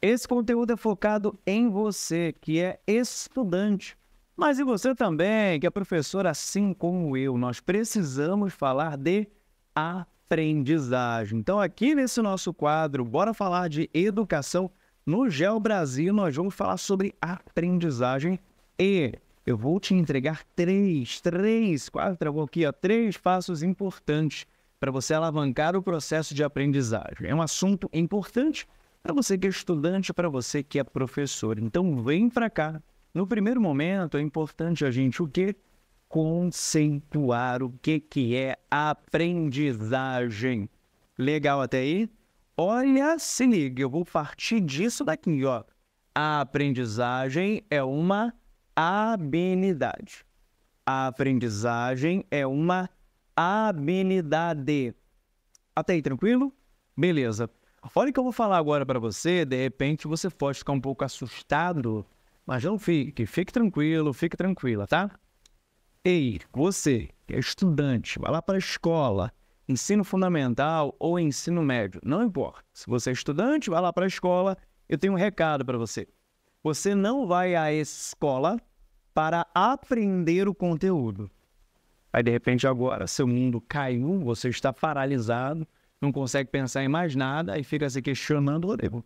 Esse conteúdo é focado em você, que é estudante. Mas e você também, que é professor, assim como eu. Nós precisamos falar de aprendizagem. Então, aqui nesse nosso quadro, bora falar de educação. No Geo Brasil, nós vamos falar sobre aprendizagem e eu vou te entregar três, três, quase travou aqui, ó, três passos importantes para você alavancar o processo de aprendizagem. É um assunto importante para você que é estudante, para você que é professor. Então vem para cá. No primeiro momento é importante a gente o quê? Conceituar o que, que é aprendizagem. Legal até aí? Olha, se liga, eu vou partir disso daqui, ó. A aprendizagem é uma habilidade. A aprendizagem é uma habilidade. Até aí, tranquilo? Beleza. Olha o que eu vou falar agora para você, de repente você pode ficar um pouco assustado, mas não fique, fique tranquilo, fique tranquila, tá? Ei, você que é estudante, vai lá para a escola, ensino fundamental ou ensino médio, não importa. Se você é estudante, vai lá para a escola, eu tenho um recado para você. Você não vai à escola para aprender o conteúdo. Aí, de repente, agora, seu mundo caiu, você está paralisado, não consegue pensar em mais nada e fica se questionando, Rodrigo.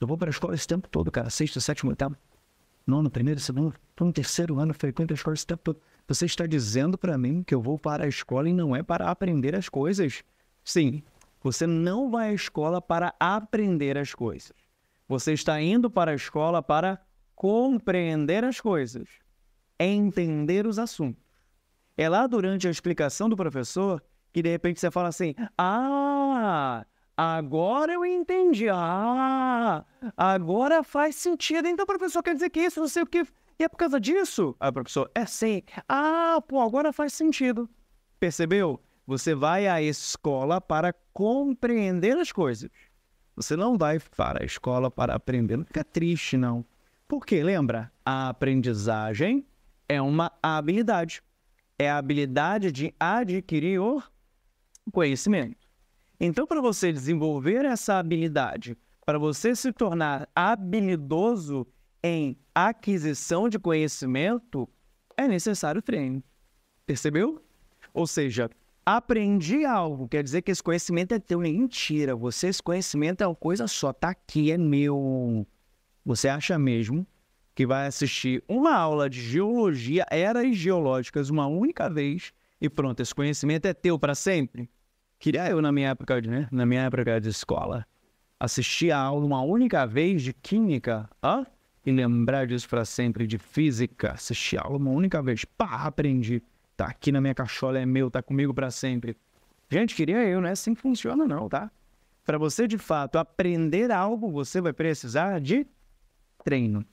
Eu vou para a escola esse tempo todo, cara. Sexta, sétima, oitava, nono, primeiro, segundo, no terceiro ano, frequento a escola esse tempo todo. Você está dizendo para mim que eu vou para a escola e não é para aprender as coisas? Sim, você não vai à escola para aprender as coisas. Você está indo para a escola para compreender as coisas, entender os assuntos. É lá durante a explicação do professor que de repente você fala assim: Ah, agora eu entendi. Ah, agora faz sentido. Então, professor, quer dizer que isso, não sei o que. E é por causa disso? O professor, é sim. Ah, pô, agora faz sentido. Percebeu? Você vai à escola para compreender as coisas. Você não vai para a escola para aprender. Não fica triste, não. Porque, lembra? A aprendizagem é uma habilidade. É a habilidade de adquirir o conhecimento. Então, para você desenvolver essa habilidade, para você se tornar habilidoso em aquisição de conhecimento, é necessário treino. Percebeu? Ou seja, aprendi algo, quer dizer que esse conhecimento é teu. Mentira, você, esse conhecimento é uma coisa só, tá aqui, é meu. Você acha mesmo que vai assistir uma aula de geologia, eras geológicas, uma única vez e pronto, esse conhecimento é teu para sempre? Queria eu, na minha época, né? na minha época de escola, assistir a aula uma única vez de química hã? e lembrar disso para sempre, de física, assistir a aula uma única vez, pá, aprendi. Tá aqui na minha cachola, é meu, tá comigo para sempre. Gente, queria eu, não é assim que funciona não, tá? Para você, de fato, aprender algo, você vai precisar de treino.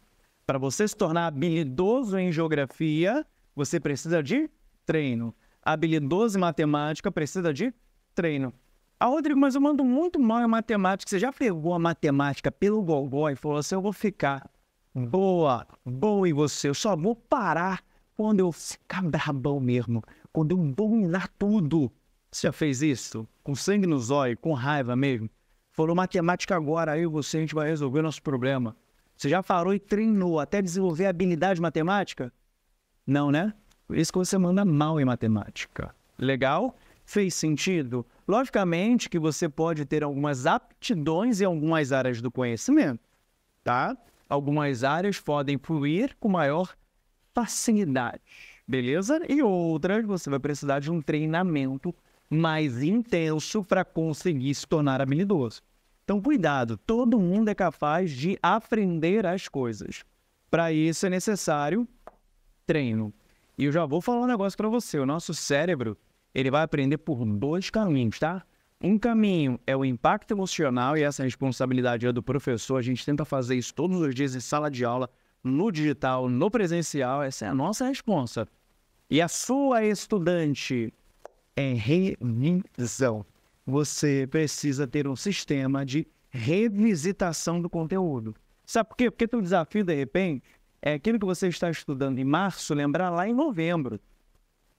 Para você se tornar habilidoso em geografia, você precisa de treino. Habilidoso em matemática, precisa de treino. Ah, Rodrigo, mas eu mando muito mal em matemática. Você já pegou a matemática pelo gogó e falou assim: eu vou ficar boa, boa em você. Eu só vou parar quando eu ficar brabão mesmo. Quando eu dominar tudo. Você já fez isso? Com sangue nos olhos, com raiva mesmo? Falou matemática agora, aí você, a gente vai resolver o nosso problema. Você já parou e treinou até desenvolver habilidade matemática? Não, né? Por isso que você manda mal em matemática. Legal? Fez sentido? Logicamente que você pode ter algumas aptidões em algumas áreas do conhecimento, tá? Algumas áreas podem fluir com maior facilidade, beleza? E outras você vai precisar de um treinamento mais intenso para conseguir se tornar habilidoso. Então, cuidado, todo mundo é capaz de aprender as coisas. Para isso é necessário treino. E eu já vou falar um negócio para você. O nosso cérebro, ele vai aprender por dois caminhos, tá? Um caminho é o impacto emocional e essa responsabilidade é do professor. A gente tenta fazer isso todos os dias em sala de aula, no digital, no presencial. Essa é a nossa responsa. E a sua estudante é revisão você precisa ter um sistema de revisitação do conteúdo. Sabe por quê? Porque o desafio, de repente, é aquilo que você está estudando em março, lembrar lá em novembro.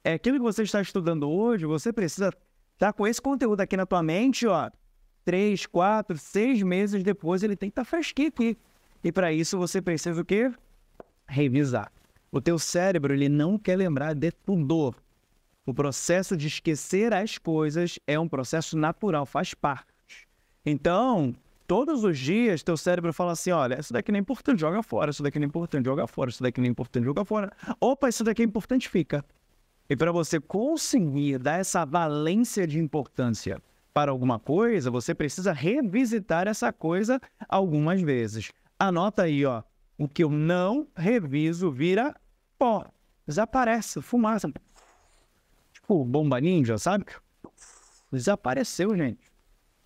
É aquilo que você está estudando hoje, você precisa estar com esse conteúdo aqui na tua mente, ó, três, quatro, seis meses depois ele tem que estar tá fresquinho aqui. E para isso você precisa o quê? Revisar. O teu cérebro ele não quer lembrar de tudo. O processo de esquecer as coisas é um processo natural, faz parte. Então, todos os dias, teu cérebro fala assim: olha, isso daqui não é importante, joga fora, isso daqui não é importante, joga fora, isso daqui não é importante, joga fora. Opa, isso daqui é importante, fica. E para você conseguir dar essa valência de importância para alguma coisa, você precisa revisitar essa coisa algumas vezes. Anota aí, ó. O que eu não reviso vira pó. Desaparece, fumaça. Tipo bomba ninja, sabe? Desapareceu, gente.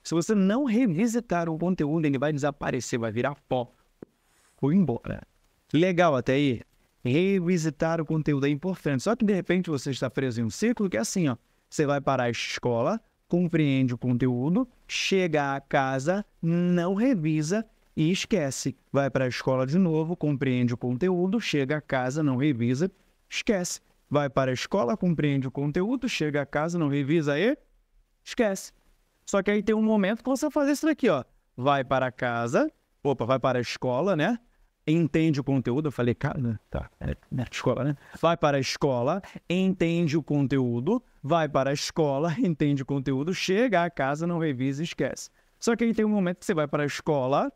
Se você não revisitar o conteúdo, ele vai desaparecer, vai virar pó. Foi embora. Legal até aí? Revisitar o conteúdo é importante. Só que de repente você está preso em um ciclo que é assim, ó. Você vai para a escola, compreende o conteúdo, chega a casa, não revisa e esquece. Vai para a escola de novo, compreende o conteúdo, chega a casa, não revisa, esquece. Vai para a escola, compreende o conteúdo, chega a casa, não revisa e esquece. Só que aí tem um momento que você faz isso daqui, ó. Vai para casa, opa, vai para a escola, né? Entende o conteúdo. Eu falei, cara, tá, é, é escola, né? Vai para a escola, entende o conteúdo, vai para a escola, entende o conteúdo, chega a casa, não revisa e esquece. Só que aí tem um momento que você vai para a escola,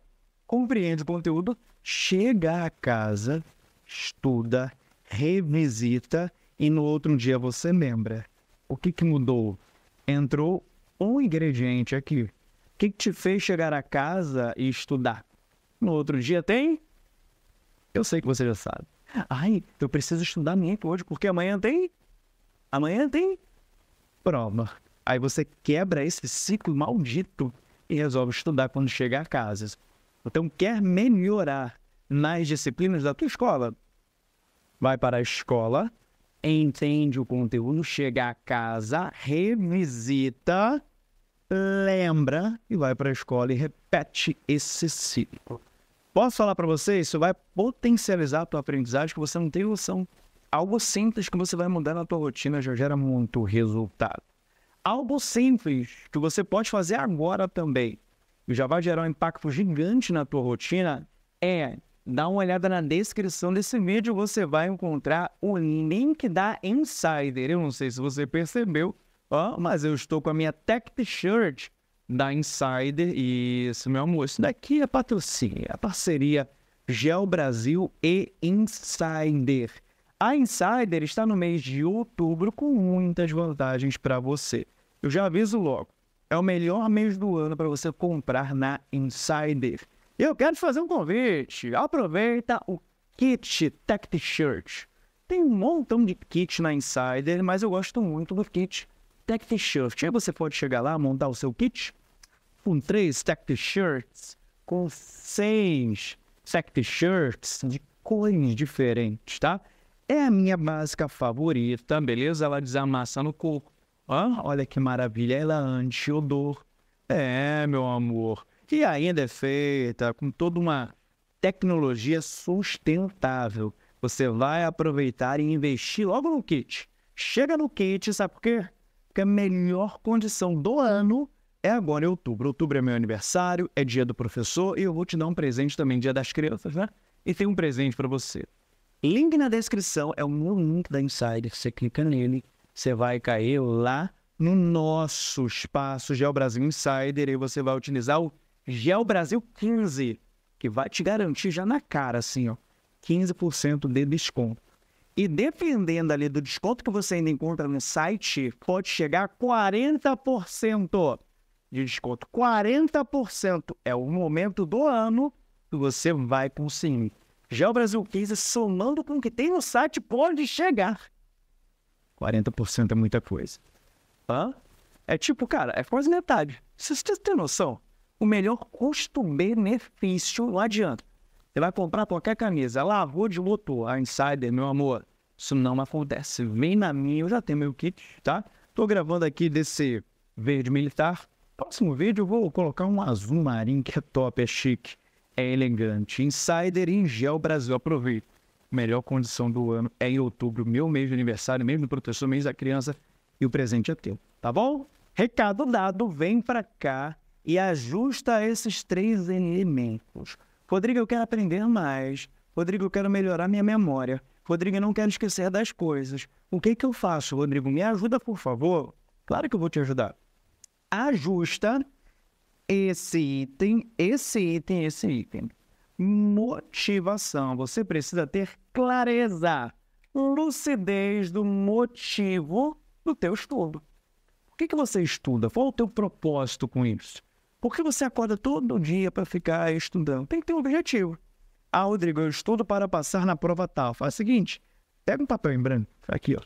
compreende o conteúdo, chega a casa, estuda, revisita e no outro dia você lembra. O que, que mudou? Entrou um ingrediente aqui. O que, que te fez chegar a casa e estudar? No outro dia tem? Eu sei que você já sabe. Ai, eu preciso estudar muito hoje, porque amanhã tem? Amanhã tem prova. Aí você quebra esse ciclo maldito e resolve estudar quando chega a casa. Então, quer melhorar nas disciplinas da tua escola? Vai para a escola, entende o conteúdo, chega a casa, revisita, lembra e vai para a escola e repete esse ciclo. Posso falar para você, isso vai potencializar a tua aprendizagem que você não tem noção. Algo simples que você vai mudar na tua rotina já gera muito resultado. Algo simples que você pode fazer agora também já vai gerar um impacto gigante na tua rotina, é dá uma olhada na descrição desse vídeo, você vai encontrar o link da Insider. Eu não sei se você percebeu, ó, mas eu estou com a minha Tech T-shirt da Insider e isso, meu amor, isso daqui é patrocínio, é parceria Gel Brasil e Insider. A Insider está no mês de outubro com muitas vantagens para você. Eu já aviso logo é o melhor mês do ano para você comprar na Insider. Eu quero fazer um convite. Aproveita o kit Tech T-shirt. Tem um montão de kit na Insider, mas eu gosto muito do kit Tech T-shirt. Aí você pode chegar lá, montar o seu kit com três Tech T-shirts, com seis Tech T-shirts de cores diferentes, tá? É a minha básica favorita, beleza? Ela desamassa no corpo ah, olha que maravilha, ela é anti-odor. É, meu amor. E ainda é feita com toda uma tecnologia sustentável. Você vai aproveitar e investir logo no kit. Chega no kit, sabe por quê? Porque a melhor condição do ano é agora em outubro. Outubro é meu aniversário, é dia do professor e eu vou te dar um presente também, dia das crianças, né? E tem um presente para você. Link na descrição é o meu link da Insider. Você clica nele você vai cair lá no nosso espaço Gel Brasil Insider e você vai utilizar o Gel Brasil 15, que vai te garantir já na cara, assim, ó, 15% de desconto. E dependendo ali do desconto que você ainda encontra no site, pode chegar a 40% de desconto. 40% é o momento do ano que você vai conseguir. Gel Brasil 15, somando com o que tem no site, pode chegar 40% é muita coisa. Hã? É tipo, cara, é quase metade. Vocês têm noção? O melhor custo-benefício não adianta. Você vai comprar qualquer camisa, lavou de motor, a Insider, meu amor. Isso não acontece. Vem na minha, eu já tenho meu kit, tá? Tô gravando aqui desse verde militar. Próximo vídeo eu vou colocar um azul marinho que é top, é chique, é elegante. Insider em Gel Brasil, aproveita melhor condição do ano é em outubro, meu mês de aniversário, mês do professor, mês da criança, e o presente é teu, tá bom? Recado dado, vem para cá e ajusta esses três elementos. Rodrigo, eu quero aprender mais. Rodrigo, eu quero melhorar minha memória. Rodrigo, eu não quero esquecer das coisas. O que, que eu faço, Rodrigo? Me ajuda, por favor. Claro que eu vou te ajudar. Ajusta esse item, esse item, esse item. Motivação. Você precisa ter clareza, lucidez do motivo do teu estudo. Por que, que você estuda? Qual o teu propósito com isso? Por que você acorda todo dia para ficar estudando? Tem que ter um objetivo. Ah, Rodrigo, eu estudo para passar na prova tal. Faz o seguinte, pega um papel em branco, aqui, ó.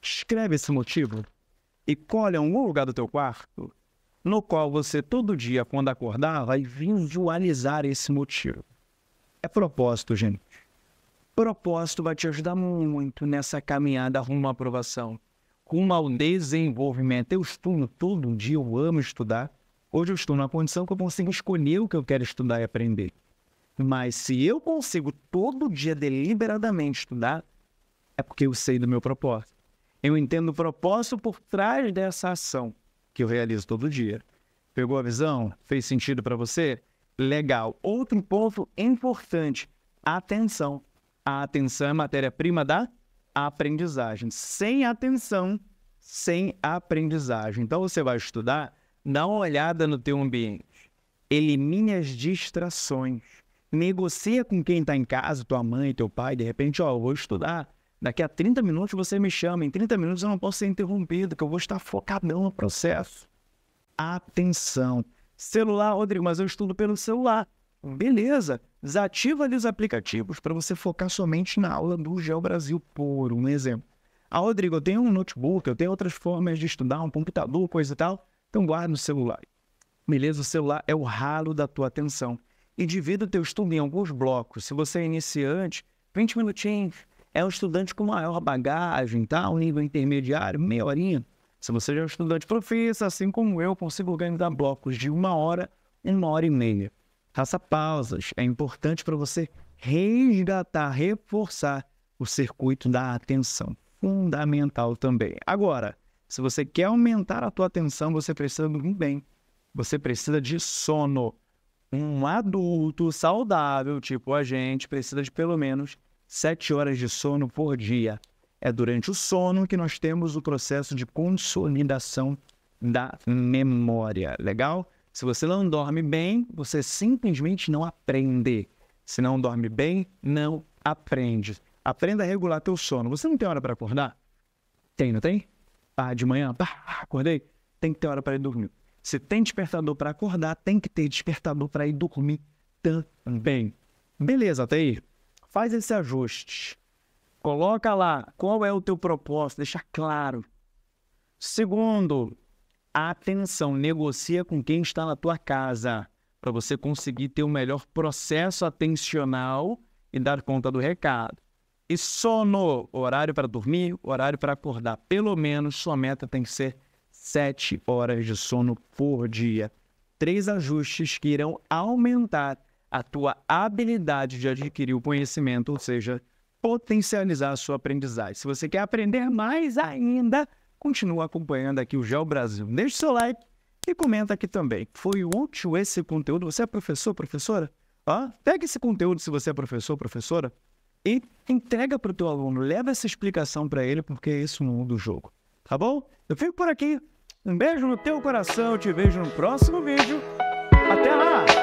Escreve esse motivo e colhe algum lugar do teu quarto no qual você todo dia, quando acordar, vai visualizar esse motivo. É propósito, gente. Propósito vai te ajudar muito nessa caminhada rumo à aprovação, rumo ao desenvolvimento. Eu estudo todo dia, eu amo estudar. Hoje eu estou numa condição que eu consigo escolher o que eu quero estudar e aprender. Mas se eu consigo todo dia deliberadamente estudar, é porque eu sei do meu propósito. Eu entendo o propósito por trás dessa ação que eu realizo todo dia. Pegou a visão? Fez sentido para você? Legal. Outro ponto importante: atenção. A atenção é matéria-prima da aprendizagem. Sem atenção, sem aprendizagem. Então você vai estudar, dá uma olhada no teu ambiente. Elimine as distrações. Negocia com quem está em casa, tua mãe, teu pai, de repente, ó, eu vou estudar. Daqui a 30 minutos você me chama. Em 30 minutos eu não posso ser interrompido, que eu vou estar focadão no processo. Atenção. Celular, Rodrigo, mas eu estudo pelo celular. Beleza. Desativa ali os aplicativos para você focar somente na aula do Geo Brasil, por um exemplo. Ah, Rodrigo, eu tenho um notebook, eu tenho outras formas de estudar, um computador, coisa e tal. Então guarda no celular. Beleza? O celular é o ralo da tua atenção. E divida o teu estudo em alguns blocos. Se você é iniciante, 20 minutinhos. É um estudante com maior bagagem, tá? Um nível intermediário, meia horinha. Se você já é um estudante profissa, assim como eu, consigo organizar blocos de uma hora, uma hora e meia. Faça pausas. É importante para você resgatar, reforçar o circuito da atenção. Fundamental também. Agora, se você quer aumentar a tua atenção, você precisa dormir bem. Você precisa de sono. Um adulto saudável, tipo a gente, precisa de pelo menos sete horas de sono por dia. É durante o sono que nós temos o processo de consolidação da memória. Legal? Se você não dorme bem, você simplesmente não aprende. Se não dorme bem, não aprende. Aprenda a regular teu sono. Você não tem hora para acordar? Tem, não tem? De manhã, acordei. Tem que ter hora para ir dormir. Se tem despertador para acordar, tem que ter despertador para ir dormir também. Beleza, até aí. Faz esse ajuste. Coloca lá qual é o teu propósito, deixa claro. Segundo, atenção, negocia com quem está na tua casa para você conseguir ter o melhor processo atencional e dar conta do recado. E sono, horário para dormir, horário para acordar. Pelo menos sua meta tem que ser sete horas de sono por dia. Três ajustes que irão aumentar a tua habilidade de adquirir o conhecimento, ou seja, potencializar a sua aprendizagem. Se você quer aprender mais ainda, continua acompanhando aqui o Geo Brasil. Deixe seu like e comenta aqui também. Foi útil esse conteúdo? Você é professor, professora? Ah, pega esse conteúdo se você é professor, professora, e entrega para o teu aluno. Leva essa explicação para ele, porque isso mundo do jogo. Tá bom? Eu fico por aqui. Um beijo no teu coração. Te vejo no próximo vídeo. Até lá!